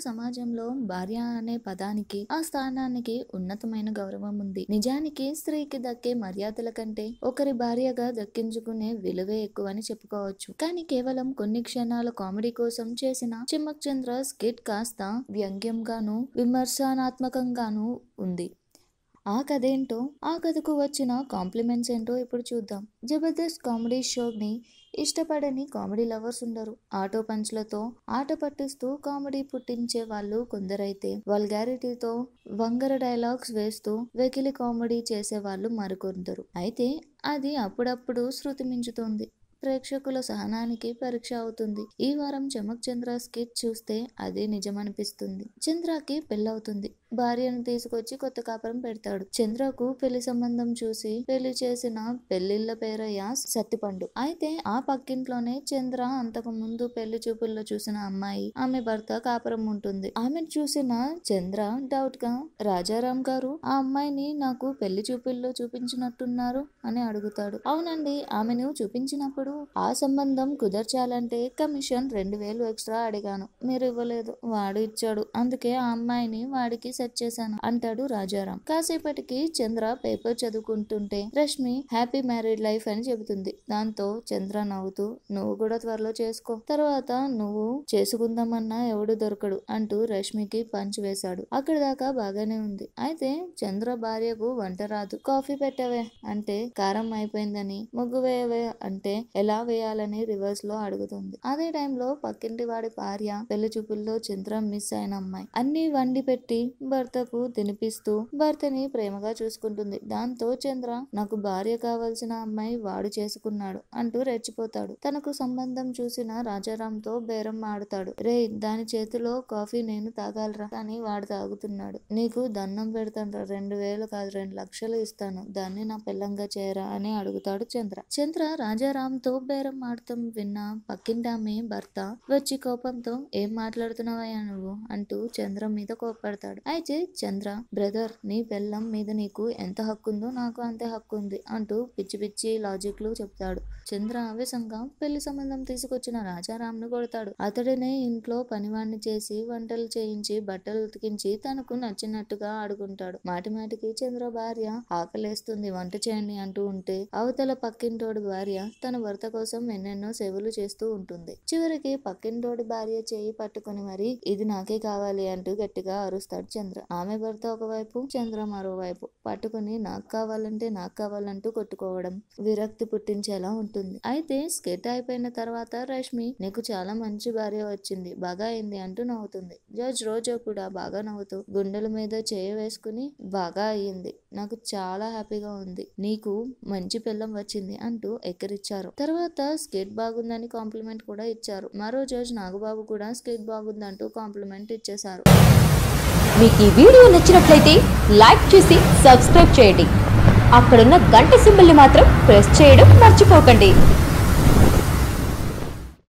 సమాజంలో భార్య అనే పదానికి ఆ స్థానానికి ఉన్నతమైన గౌరవం ఉంది. నిజానికి స్త్రీకి దక్కే మర్యాదల కంటే ఒకరి భార్యగా దక్కించుకునే విలువే ఎక్కువని చెప్పుకోవచ్చు. కానీ కేవలం కొన్ని క్షణాల కామెడీ కోసం చేసిన చిమ్మక్ చంద్ర స్కిట్ కాస్త వ్యంగ్యంగాను విమర్శనాత్మకంగాను ఉంది. ఆ కథ ఏంటో ఆ కథకు వచ్చిన కాంప్లిమెంట్స్ ఏంటో ఇప్పుడు చూద్దాం. జబర్దస్త్ కామెడీ షోని ఇష్టపడని కామెడీ లవర్స్ ఉండరు. ఆటో పంచ్లతో ఆట పట్టిస్తూ కామెడీ పుట్టించే వాళ్ళు కొందరైతే వల్గారిటీతో వంగర డైలాగ్స్ వేస్తూ వెకిలి కామెడీ చేసే వాళ్ళు మరికొందరు. అయితే అది అప్పుడప్పుడు శృతి మించుతుంది. ప్రేక్షకుల సహనానికి పరీక్ష అవుతుంది. ఈ వారం చమక్ చంద్ర స్కిట్ చూస్తే అదే నిజమనిపిస్తుంది. చంద్రకి పెళ్ళవుతుంది. భార్యను తీసుకొచ్చి కొత్త కాపురం పెడతాడు. చంద్రకు పెళ్ళి సంబంధం చూసి పెళ్ళి చేసిన పెళ్ళిళ్ళ పేరయ్య సత్తిపండు. అయితే ఆ పక్కింట్లోనే చంద్ర అంతకు ముందు పెళ్ళి చూపుల్లో చూసిన అమ్మాయి ఆమె భర్త కాపురం ఉంటుంది. ఆమెను చూసిన చంద్ర డౌట్గా రాజారాం గారు ఆ అమ్మాయిని నాకు పెళ్ళి చూపుల్లో చూపించినట్టున్నారు అని అడుగుతాడు. అవునండి ఆమెను చూపించినప్పుడు ఆ సంబంధం కుదర్చాలంటే కమిషన్ రెండు వేలు ఎక్స్ట్రా అడిగాను. మీరు ఇవ్వలేదు వాడు ఇచ్చాడు. అందుకే ఆ అమ్మాయిని వాడికి సెట్ చేశాను అంటాడు రాజారాం. కాసేపటికి చంద్ర పేపర్ చదువుకుంటుంటే రష్మి హ్యాపీ మ్యారీడ్ లైఫ్ అని చెబుతుంది. దాంతో చంద్ర నవ్వుతూ నువ్వు కూడా త్వరలో చేసుకో. తర్వాత నువ్వు చేసుకుందామన్నా ఎవడు దొరకడు అంటూ రష్మికి పంచ్ వేశాడు. అక్కడి దాకా బాగానే ఉంది. అయితే చంద్ర భార్యకు వంట రాదు. కాఫీ పెట్టవే అంటే కారం అయిపోయిందని ముగ్గు వేయవే అంటే ఎలా వేయాలని రివర్స్లో అడుగుతుంది. అదే టైంలో పక్కింటి వాడి భార్య పెళ్ళి చూపుల్లో చంద్ర మిస్ అయిన అమ్మాయి. అన్ని వండి పెట్టి భర్తకు తినిపిస్తూ భర్తని ప్రేమగా చూసుకుంటుంది. దాంతో చంద్ర నాకు భార్య కావాల్సిన అమ్మాయి వాడు చేసుకున్నాడు అంటూ రెచ్చిపోతాడు. తనకు సంబంధం చూసిన రాజారాంతో బేరం ఆడుతాడు. రే దాని చేతిలో కాఫీ నేను తాగాలరా అని వాడు తాగుతున్నాడు. నీకు దండం పెడతాను రెండు వేలు కాదు రెండు లక్షలు ఇస్తాను. దాన్ని నా పిల్లంగా చేయరా అని అడుగుతాడు చంద్ర. చంద్ర రాజారాంతో బేరం ఆడతాం విన్న పక్కింటామె భర్త వచ్చి కోపంతో ఏం మాట్లాడుతున్నావయ్యా నువ్వు అంటూ చంద్ర మీద కోపడతాడు అయితే చంద్ర బ్రదర్ నీ పెళ్ళం మీద నీకు ఎంత హక్కు ఉందో నాకు అంతే హక్కు ఉంది అంటూ పిచ్చి పిచ్చి లాజిక్లు చెప్తాడు. చంద్ర ఆవేశంగా పెళ్ళి సంబంధం తీసుకొచ్చిన రాజారాంను కొడతాడు. అతడినే ఇంట్లో పనివాణ్ణి చేసి వంటలు చేయించి బట్టలు ఉతికించి తనకు నచ్చినట్టుగా ఆడుకుంటాడు. మాటి మాటికి చంద్ర భార్య ఆకలేస్తుంది వంట చేయండి అంటూ ఉంటే అవతల పక్కింటోడి భార్య తన భర్త కోసం ఎన్నెన్నో సేవలు చేస్తూ ఉంటుంది. చివరికి పక్కింటోడి భార్య చేయి పట్టుకుని మరి ఇది నాకే కావాలి అంటూ గట్టిగా అరుస్తాడు చంద్ర. చంద్ర. ఆమె భర్త ఒకవైపు చంద్ర మరోవైపు. పట్టుకుని నాకు కావాలంటే నాకు కావాలంటూ కొట్టుకోవడం విరక్తి పుట్టించేలా ఉంటుంది. అయితే స్కెట్ అయిపోయిన తర్వాత రష్మి నీకు చాలా మంచి భార్య వచ్చింది. బాగా అయింది అంటూ నవ్వుతుంది. జడ్జ్ రోజా కూడా బాగా నవ్వుతూ గుండెల మీద చేయి వేసుకుని బాగా అయ్యింది నాకు చాలా హ్యాపీగా ఉంది. నీకు మంచి పిల్లం వచ్చింది అంటూ ఎక్కరిచ్చారు. తర్వాత స్కెట్ బాగుందని కాంప్లిమెంట్ కూడా ఇచ్చారు. మరో జడ్జ్ నాగబాబు కూడా స్కెట్ బాగుందంటూ కాంప్లిమెంట్ ఇచ్చేశారు. మీకు ఈ వీడియో నచ్చినట్లయితే లైక్ చేసి సబ్స్క్రైబ్ చేయండి. అక్కడున్న గంట సింబల్ని మాత్రం ప్రెస్ చేయడం మర్చిపోకండి.